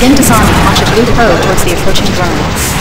Begin disarming. Launch a blue probe towards the approaching drones.